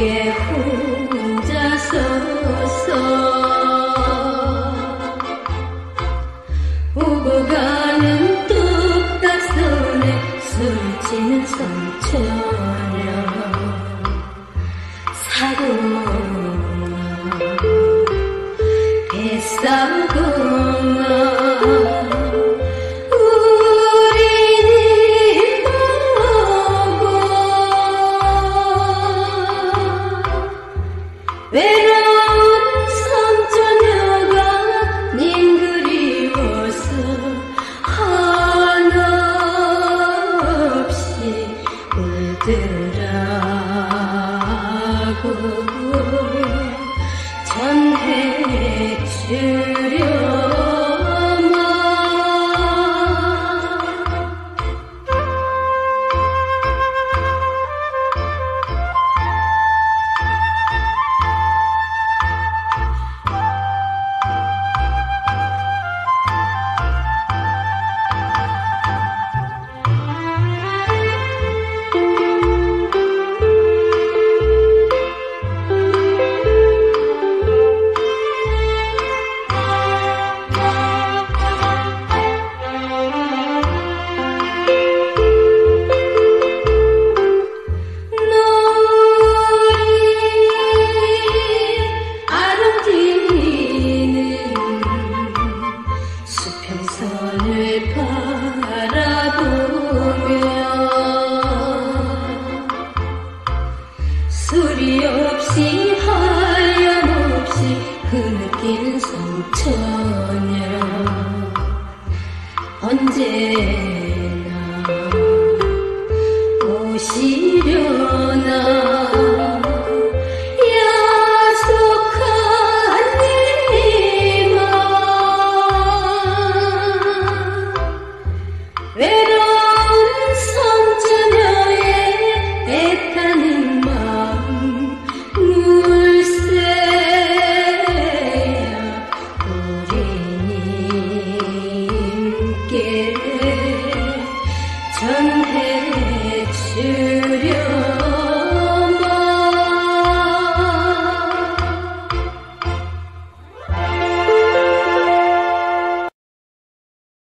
내게 혼자 서서 오고 가는 뚝딱선에 술지는 선처럼 사고 뱃살 들으라고 전해주려 소리 없이 하염없이 흐느낀 성처녀. 언제나 오시려 hit you.